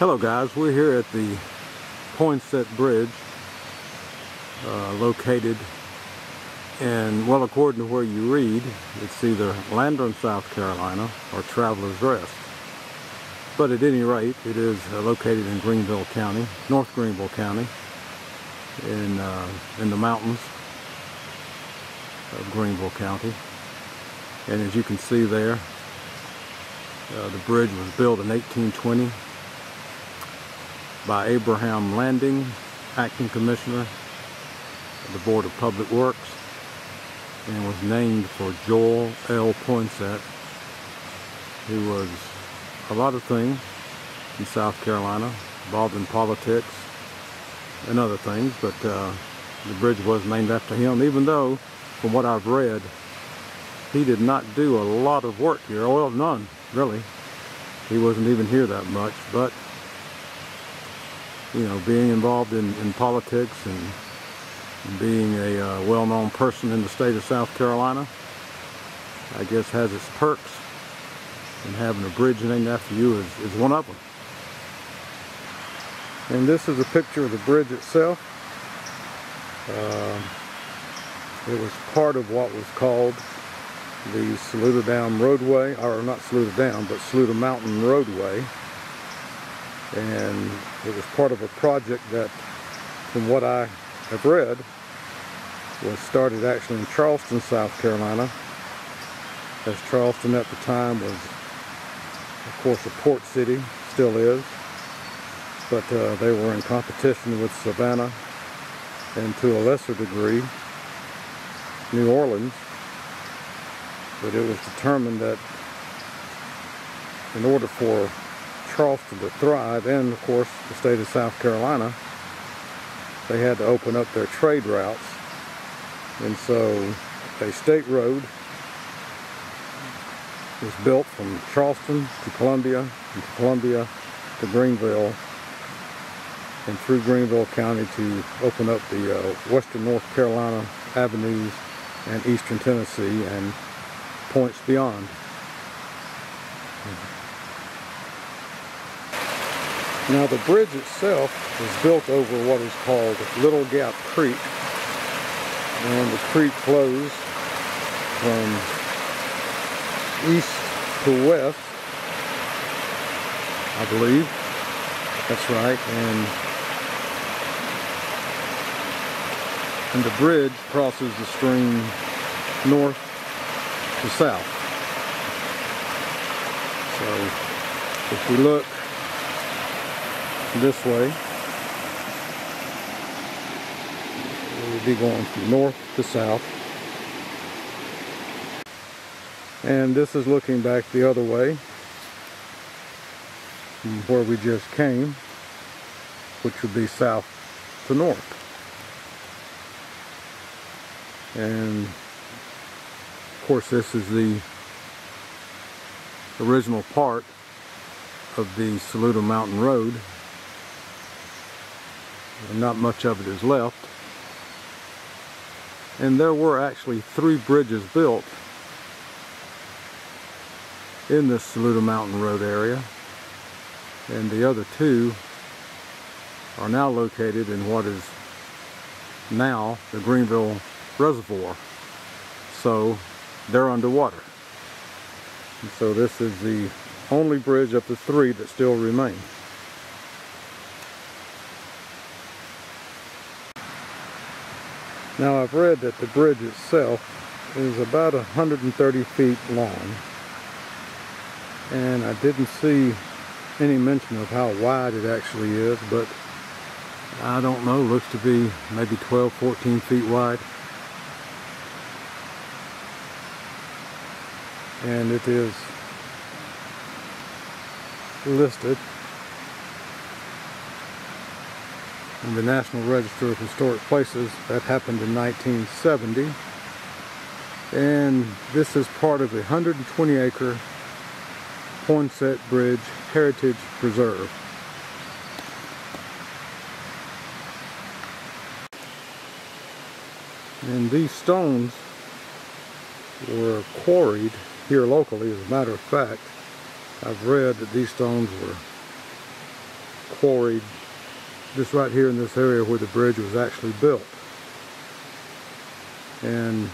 Hello guys, we're here at the Poinsett Bridge uh, located in, well according to where you read, it's either Landrum, South Carolina or Travelers Rest. But at any rate, it is uh, located in Greenville County, North Greenville County, in, uh, in the mountains of Greenville County. And as you can see there, uh, the bridge was built in 1820 by Abraham Blanding, acting commissioner of the Board of Public Works, and was named for Joel L. Poinsett, who was a lot of things in South Carolina, involved in politics and other things, but uh, the bridge was named after him, even though, from what I've read, he did not do a lot of work here, well, none, really. He wasn't even here that much, but you know, being involved in, in politics and, being a uh, well-known person in the state of South Carolina, I guess has its perks. And having a bridge named after you is, is one of them. And this is a picture of the bridge itself. Uh, it was part of what was called the Saluda Dam Roadway, or not Saluda Dam, but Saluda Mountain Roadway and it was part of a project that, from what I have read, was started actually in Charleston, South Carolina, as Charleston at the time was, of course, a port city, still is, but uh, they were in competition with Savannah and to a lesser degree, New Orleans, but it was determined that in order for Charleston to thrive, and of course the state of South Carolina, they had to open up their trade routes. And so a state road was built from Charleston to Columbia, and to Columbia to Greenville, and through Greenville County to open up the uh, western North Carolina avenues and eastern Tennessee and points beyond. Now the bridge itself is built over what is called Little Gap Creek. And the creek flows from east to west, I believe. That's right. And, and the bridge crosses the stream north to south. So if we look this way. We'll be going from north to south. And this is looking back the other way from where we just came, which would be south to north. And of course this is the original part of the Saluda Mountain Road not much of it is left. And there were actually three bridges built in this Saluda Mountain Road area. And the other two are now located in what is now the Greenville Reservoir. So they're underwater. And so this is the only bridge of the three that still remain. Now I've read that the bridge itself is about 130 feet long and I didn't see any mention of how wide it actually is but I don't know looks to be maybe 12 14 feet wide. And it is listed in the National Register of Historic Places. That happened in 1970. And this is part of the 120 acre Poinsett Bridge Heritage Preserve. And these stones were quarried here locally, as a matter of fact. I've read that these stones were quarried just right here in this area where the bridge was actually built. And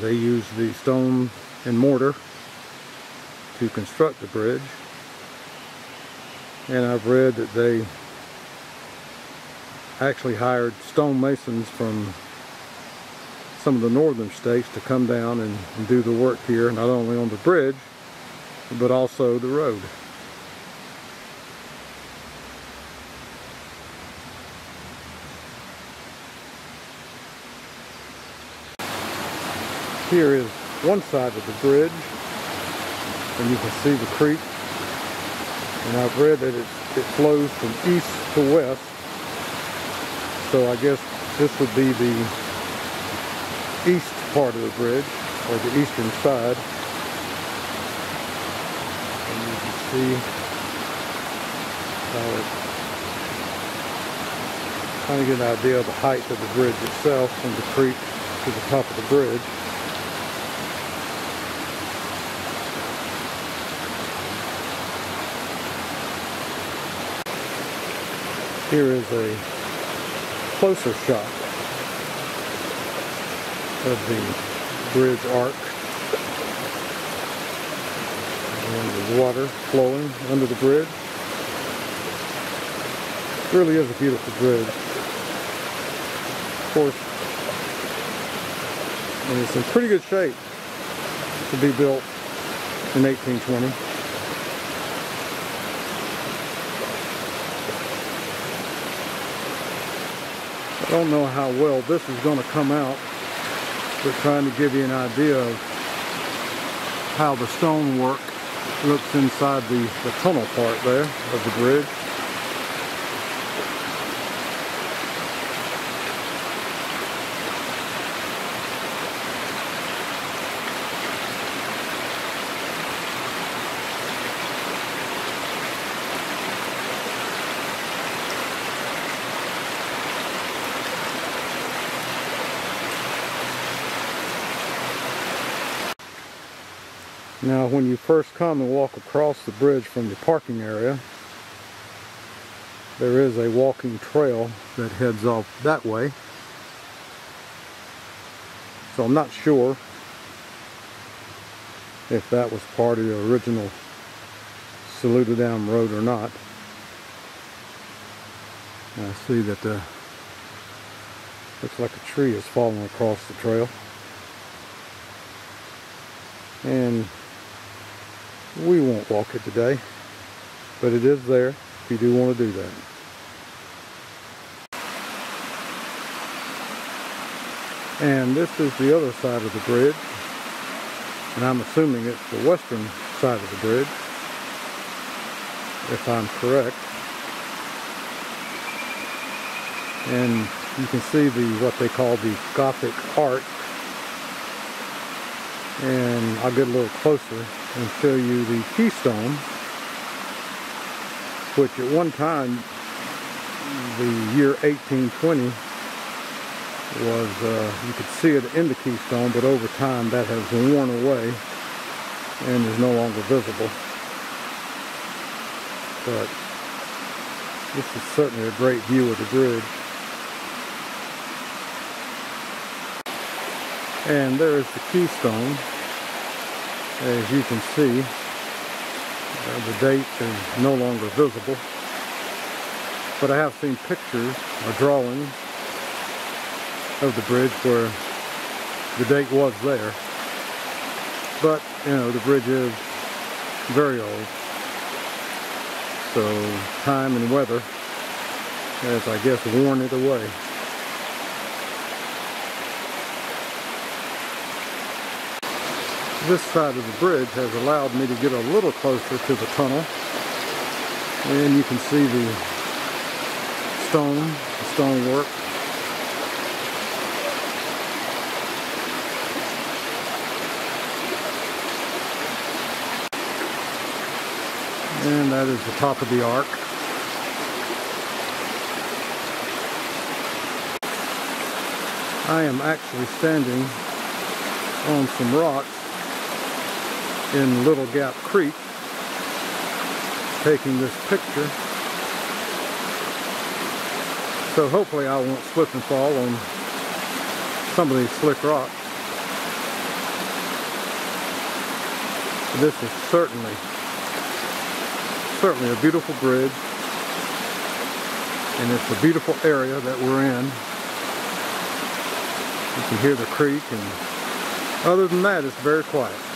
they used the stone and mortar to construct the bridge. And I've read that they actually hired stonemasons from some of the northern states to come down and, and do the work here, not only on the bridge, but also the road. Here is one side of the bridge, and you can see the creek. And I've read that it, it flows from east to west. So I guess this would be the east part of the bridge, or the eastern side. And you can see how it kind of get an idea of the height of the bridge itself from the creek to the top of the bridge. Here is a closer shot of the bridge arc and the water flowing under the bridge. It really is a beautiful bridge. Of course, and it's in pretty good shape to be built in 1820. Don't know how well this is going to come out, but trying to give you an idea of how the stonework looks inside the, the tunnel part there of the bridge. Now when you first come and walk across the bridge from the parking area, there is a walking trail that heads off that way. So I'm not sure if that was part of the original Saluda Dam Road or not. And I see that the looks like a tree is falling across the trail. And we won't walk it today, but it is there if you do want to do that. And this is the other side of the bridge, and I'm assuming it's the western side of the bridge, if I'm correct. And you can see the what they call the Gothic arch and I'll get a little closer and show you the keystone which at one time the year 1820 was uh, you could see it in the keystone but over time that has worn away and is no longer visible. But this is certainly a great view of the bridge and there is the keystone as you can see. Uh, the date is no longer visible. But I have seen pictures or drawings of the bridge where the date was there. But you know the bridge is very old. So time and weather has I guess worn it away this side of the bridge has allowed me to get a little closer to the tunnel and you can see the stone, the stonework. And that is the top of the arc. I am actually standing on some rocks in Little Gap Creek taking this picture So hopefully I won't slip and fall on some of these slick rocks. This is certainly, certainly a beautiful bridge. And it's a beautiful area that we're in. You can hear the creek and other than that, it's very quiet.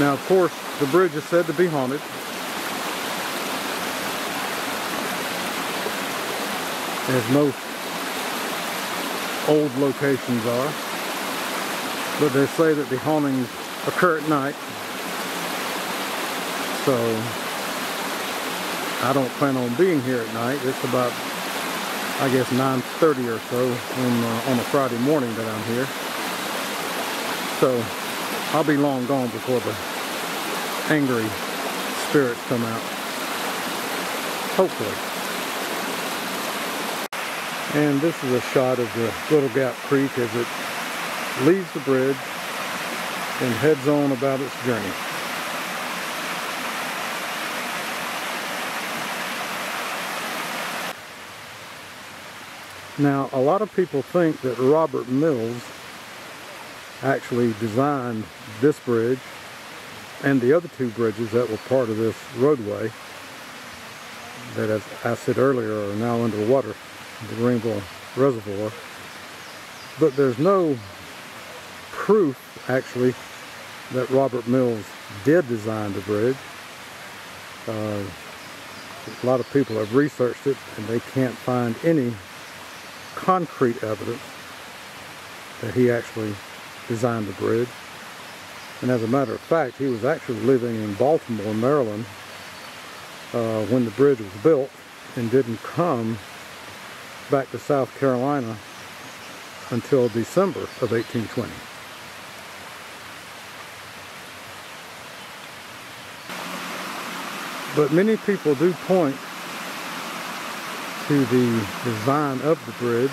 Now, of course, the bridge is said to be haunted. As most old locations are. But they say that the hauntings occur at night. So I don't plan on being here at night. It's about, I guess, 9.30 or so on, uh, on a Friday morning that I'm here. So I'll be long gone before the angry spirits come out. Hopefully. And this is a shot of the Little Gap Creek as it leaves the bridge and heads on about its journey. Now, a lot of people think that Robert Mills actually designed this bridge and the other two bridges that were part of this roadway that, as I said earlier, are now underwater, the Greenville Reservoir. But there's no proof, actually, that Robert Mills did design the bridge. Uh, a lot of people have researched it and they can't find any concrete evidence that he actually designed the bridge. And as a matter of fact, he was actually living in Baltimore, Maryland, uh, when the bridge was built and didn't come back to South Carolina until December of 1820. But many people do point to the design of the bridge,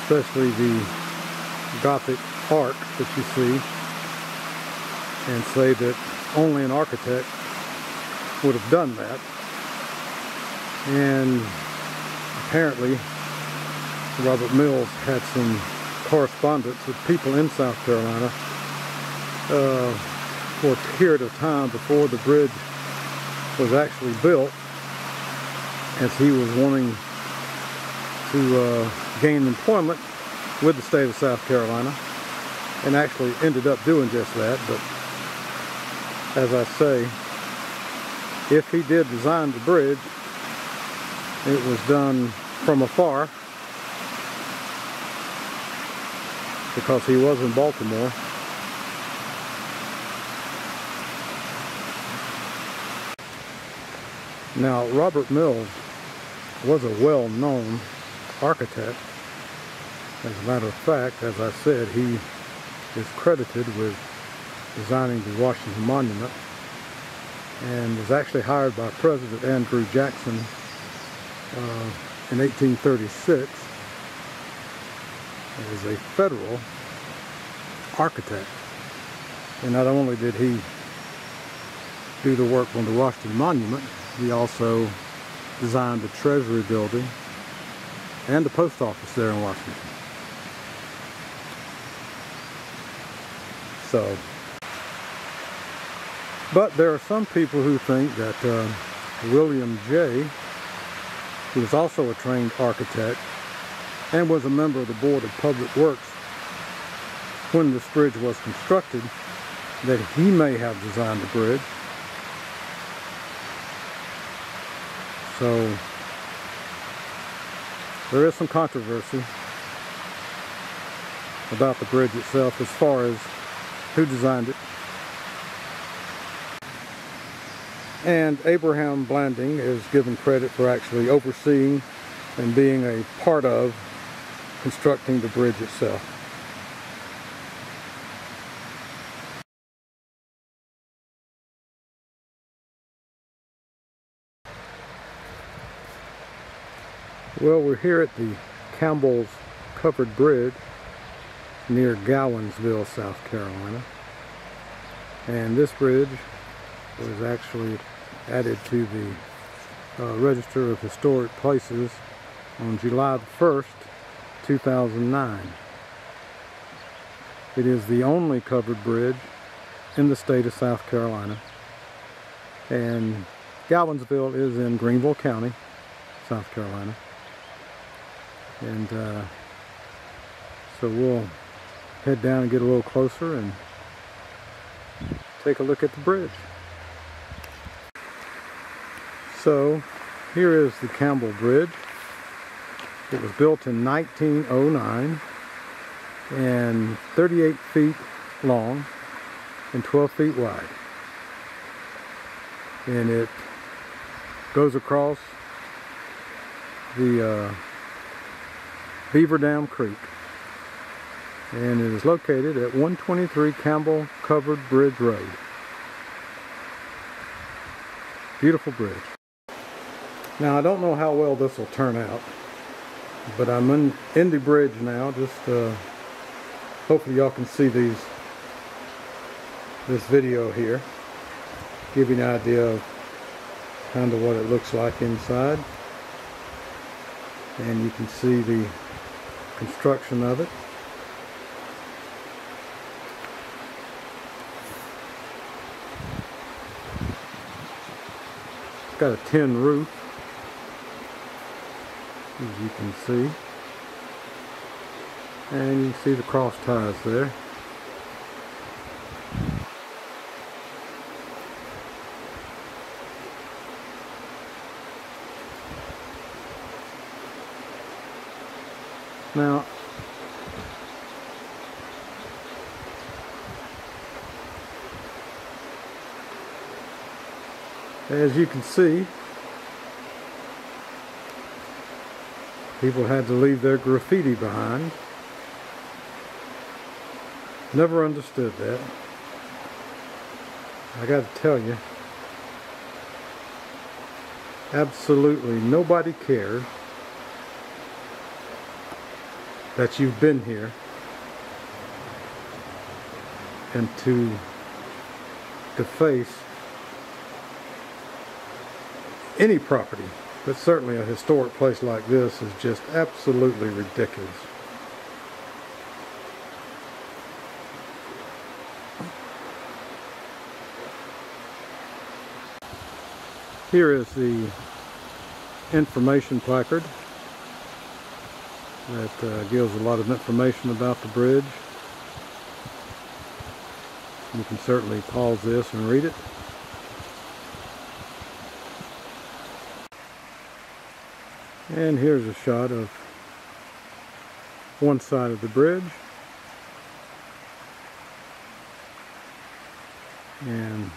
especially the Gothic arc that you see, and say that only an architect would have done that. And apparently, Robert Mills had some correspondence with people in South Carolina uh, for a period of time before the bridge was actually built as he was wanting to uh, gain employment with the state of South Carolina and actually ended up doing just that but as I say if he did design the bridge it was done from afar because he was in Baltimore Now, Robert Mills was a well-known architect. As a matter of fact, as I said, he is credited with designing the Washington Monument and was actually hired by President Andrew Jackson uh, in 1836 as a federal architect. And not only did he do the work on the Washington Monument, he also designed the Treasury building and the post office there in Washington. So, but there are some people who think that uh, William Jay, who was also a trained architect and was a member of the Board of Public Works when this bridge was constructed, that he may have designed the bridge So there is some controversy about the bridge itself as far as who designed it. And Abraham Blanding is given credit for actually overseeing and being a part of constructing the bridge itself. Well, we're here at the Campbell's Covered Bridge near Gowensville, South Carolina. And this bridge was actually added to the uh, Register of Historic Places on July 1st, 2009. It is the only covered bridge in the state of South Carolina. And Gowensville is in Greenville County, South Carolina. And uh, so we'll head down and get a little closer and take a look at the bridge. So here is the Campbell Bridge. It was built in 1909 and 38 feet long and 12 feet wide. And it goes across the uh, Beaver Dam Creek. And it is located at 123 Campbell Covered Bridge Road. Beautiful bridge. Now I don't know how well this will turn out, but I'm in, in the bridge now. Just uh, hopefully y'all can see these this video here. Give you an idea of kind of what it looks like inside. And you can see the construction of it. It's got a tin roof, as you can see. And you can see the cross ties there. Now, as you can see, people had to leave their graffiti behind. Never understood that. I got to tell you, absolutely nobody cares that you've been here and to deface any property, but certainly a historic place like this is just absolutely ridiculous. Here is the information placard that uh, gives a lot of information about the bridge. You can certainly pause this and read it. And here's a shot of one side of the bridge. And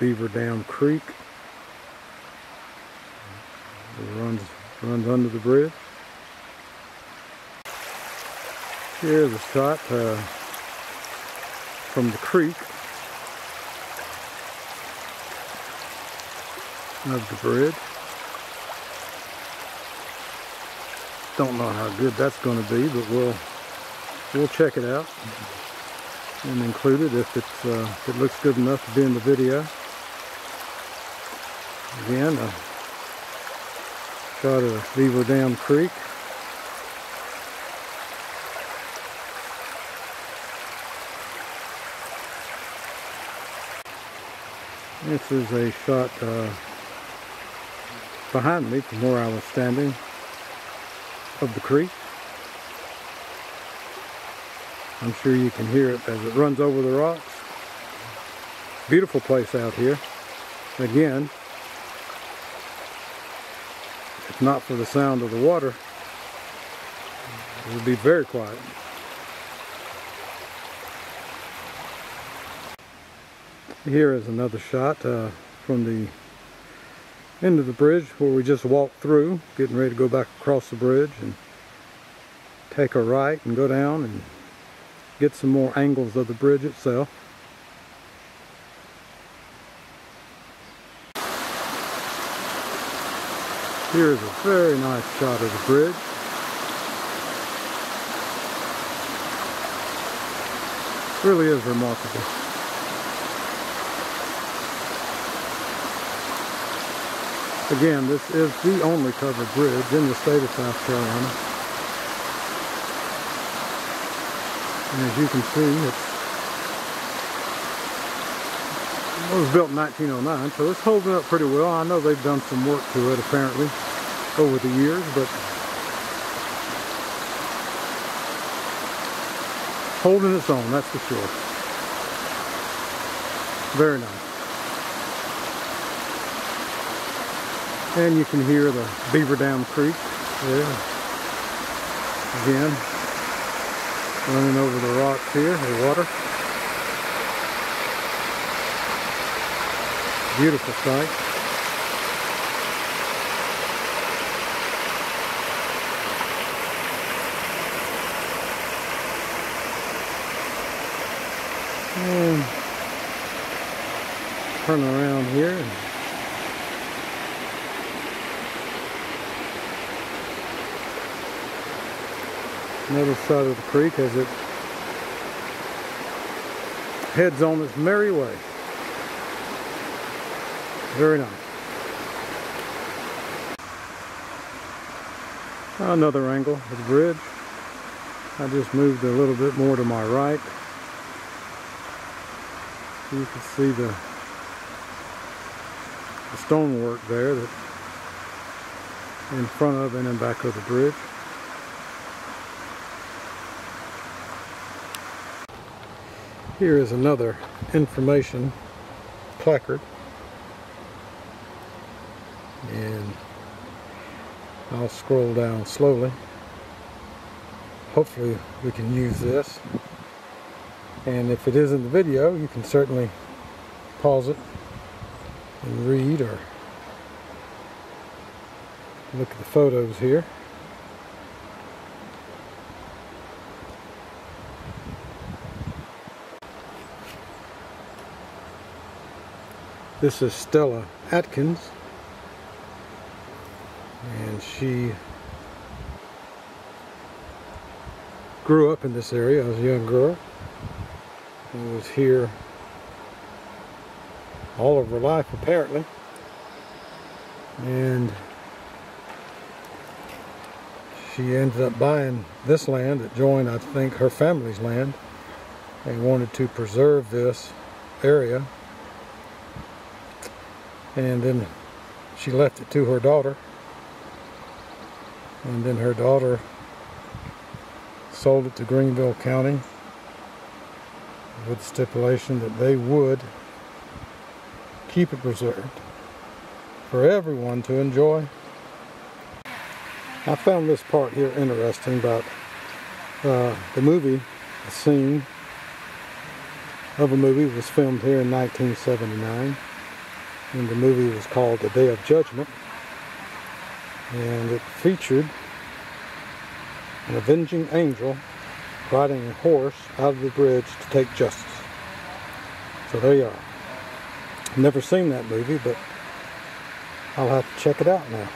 Beaver Dam Creek. Runs runs under the bridge. Here's a shot uh, from the creek of the bridge. Don't know how good that's going to be, but we'll we'll check it out and include it if it's uh, if it looks good enough to be in the video. Again, uh, shot of Beaver Dam Creek. This is a shot uh, behind me from where I was standing of the creek. I'm sure you can hear it as it runs over the rocks. Beautiful place out here. Again, if not for the sound of the water, it would be very quiet. Here is another shot uh, from the of the bridge where we just walked through, getting ready to go back across the bridge and take a right and go down and get some more angles of the bridge itself. Here is a very nice shot of the bridge. really is remarkable. Again, this is the only covered bridge in the state of South Carolina. And as you can see, it's it was built in 1909, so it's holding up pretty well. I know they've done some work to it apparently over the years, but holding its own, that's for sure. Very nice. And you can hear the Beaver Dam Creek there. Again, running over the rocks here, the water. Beautiful sight. And turn around here. Another side of the creek as it heads on its merry way. Very nice. Another angle of the bridge. I just moved a little bit more to my right. You can see the, the stonework there that in front of and in back of the bridge. Here is another information placard. And I'll scroll down slowly. Hopefully we can use this. And if it is in the video you can certainly pause it and read or look at the photos here This is Stella Atkins. And she grew up in this area. As a young girl. And was here all of her life apparently. And she ended up buying this land that joined I think her family's land. They wanted to preserve this area and then she left it to her daughter and then her daughter sold it to Greenville County with the stipulation that they would keep it preserved for everyone to enjoy. I found this part here interesting about uh, the movie, a scene of a movie was filmed here in 1979 and the movie was called The Day of Judgment and it featured an avenging angel riding a horse out of the bridge to take justice. So there you are. Never seen that movie, but I'll have to check it out now.